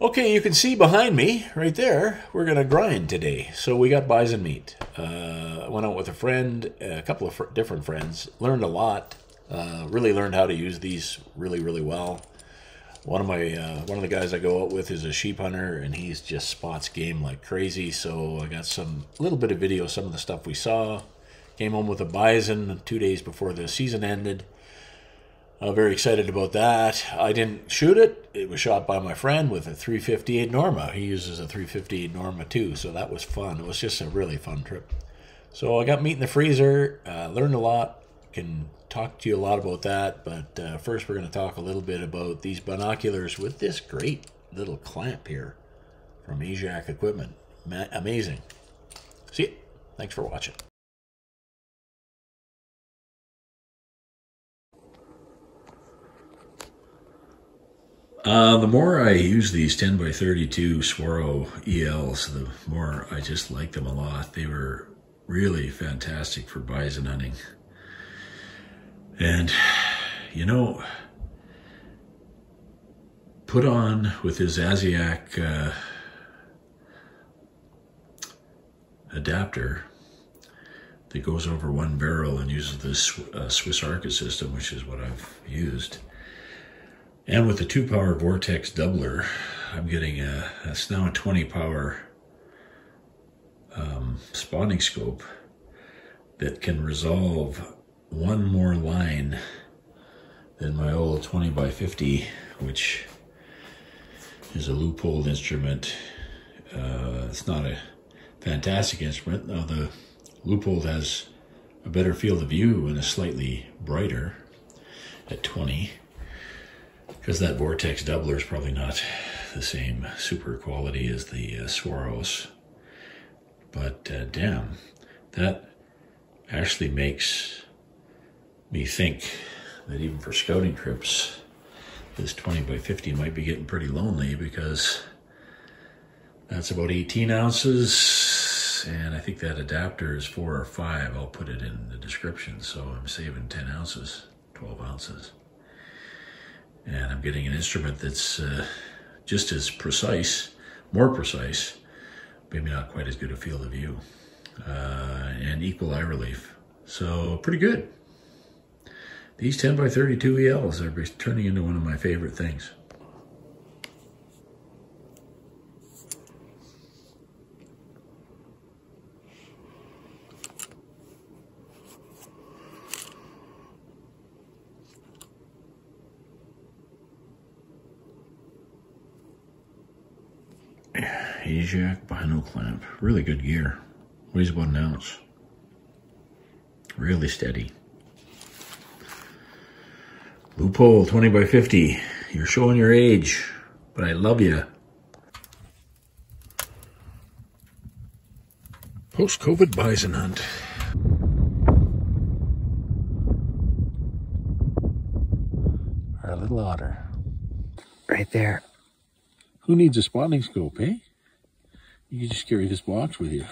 Okay, you can see behind me, right there, we're going to grind today. So we got bison meat. Uh, went out with a friend, a couple of fr different friends, learned a lot, uh, really learned how to use these really, really well. One of my, uh, one of the guys I go out with is a sheep hunter, and he's just spots game like crazy. So I got some, little bit of video, some of the stuff we saw. Came home with a bison two days before the season ended. Uh, very excited about that. I didn't shoot it. It was shot by my friend with a 358 Norma. He uses a 358 Norma too, so that was fun. It was just a really fun trip. So I got meat in the freezer. Uh, learned a lot. Can talk to you a lot about that. But uh, first, we're going to talk a little bit about these binoculars with this great little clamp here from Aziak Equipment. Ma amazing. See you. Thanks for watching. Uh, the more I use these 10 by 32 Swaro ELs, the more I just like them a lot. They were really fantastic for bison hunting. And, you know, put on with his Aziak uh, adapter that goes over one barrel and uses this uh, Swiss Arca system, which is what I've used and with the two power Vortex doubler, I'm getting a, it's now a 20 power um, spotting scope that can resolve one more line than my old 20 by 50, which is a Leupold instrument. Uh, it's not a fantastic instrument. Now the Leupold has a better field of view and is slightly brighter at 20 because that vortex doubler is probably not the same super quality as the uh, Swaros. But uh, damn, that actually makes me think that even for scouting trips, this 20 by 50 might be getting pretty lonely because that's about 18 ounces. And I think that adapter is four or five. I'll put it in the description. So I'm saving 10 ounces, 12 ounces and I'm getting an instrument that's uh, just as precise, more precise, maybe not quite as good a field of view, uh, and equal eye relief. So pretty good. These 10 by 32 ELs are turning into one of my favorite things. Aziak Bino clamp. Really good gear. Weighs about an ounce. Really steady. Leupold 20 by 50. You're showing your age, but I love you. Post-COVID bison hunt. Our little otter. Right there. Who needs a spotting scope, eh? You can just carry this box with you.